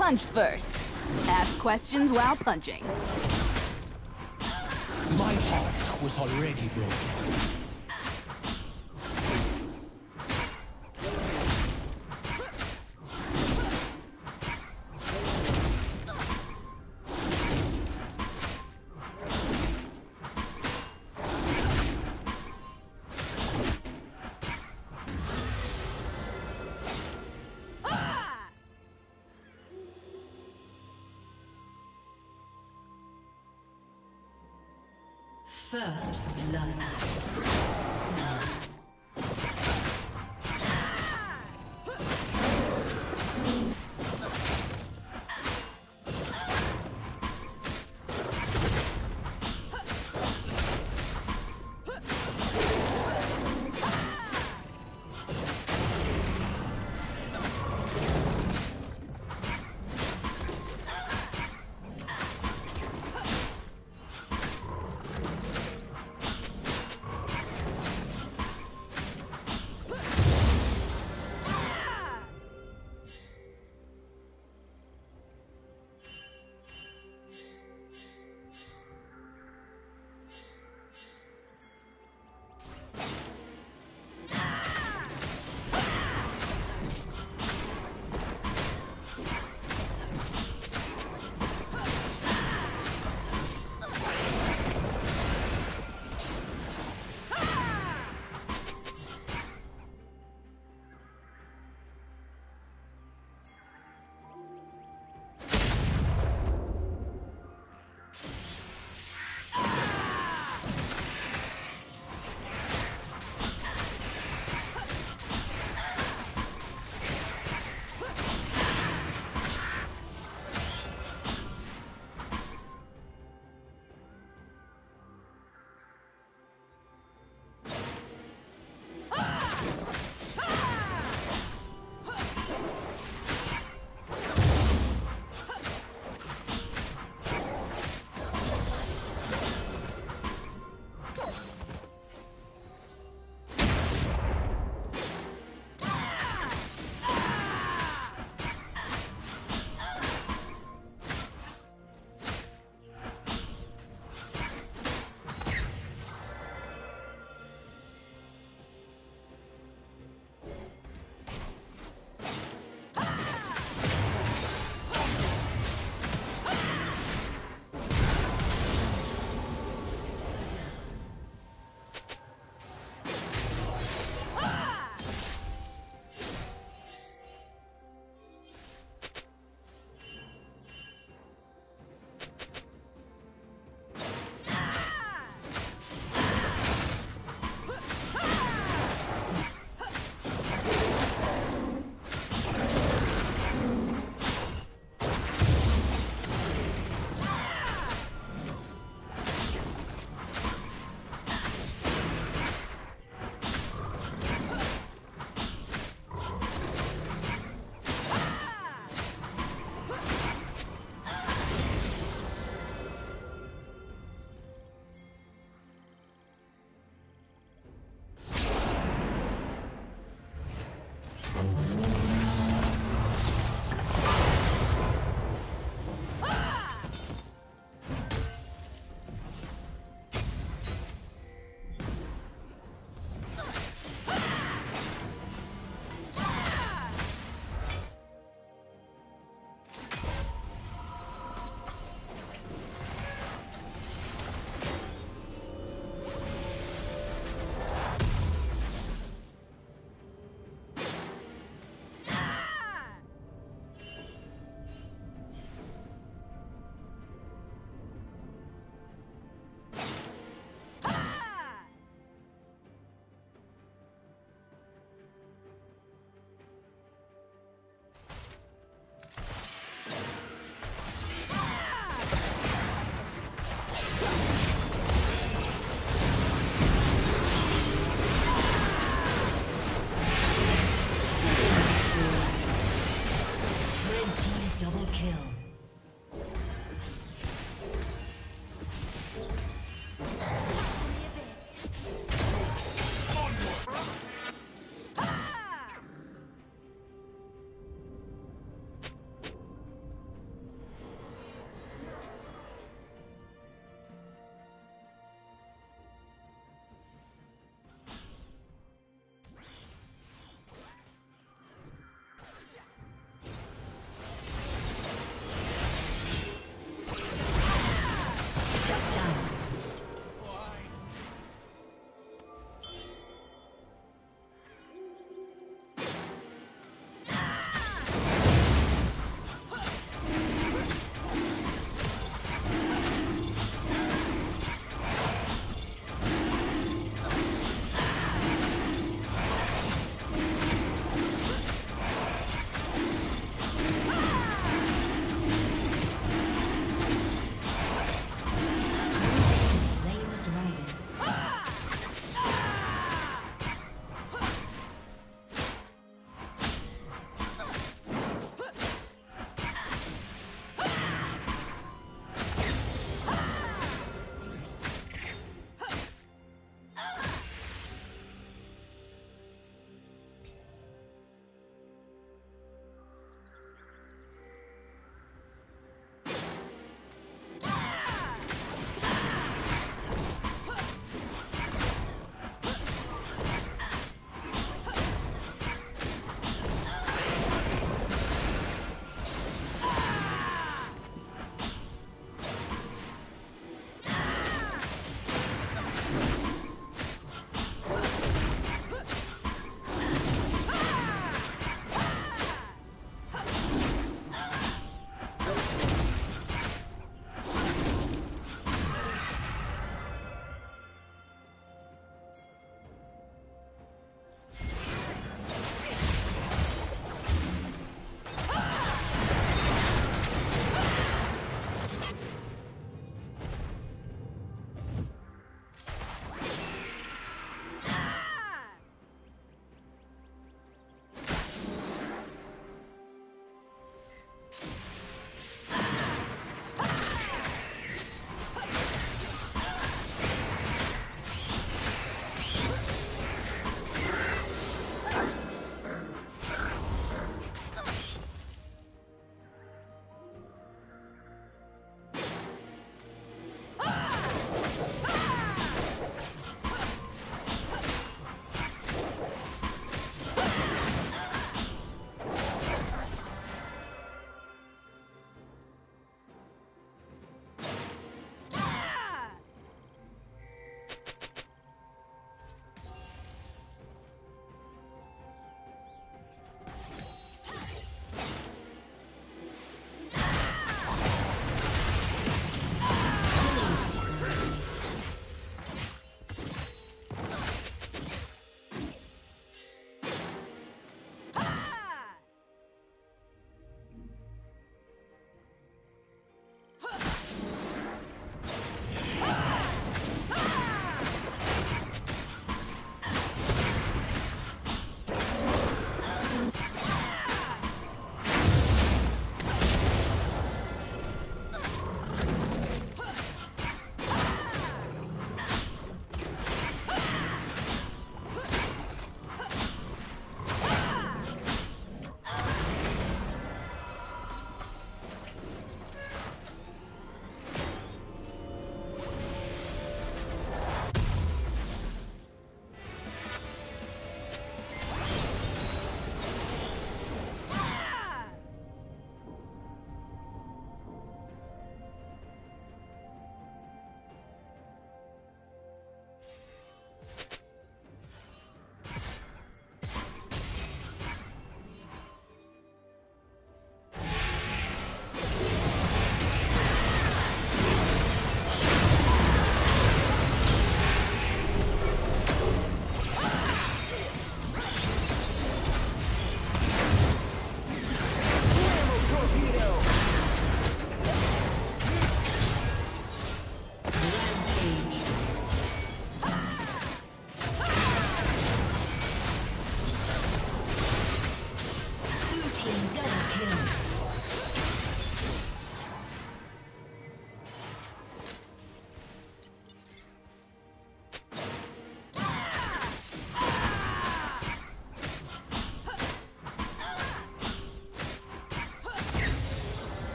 Punch first. Ask questions while punching. My heart was already broken.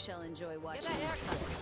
Shall enjoy watching. you try.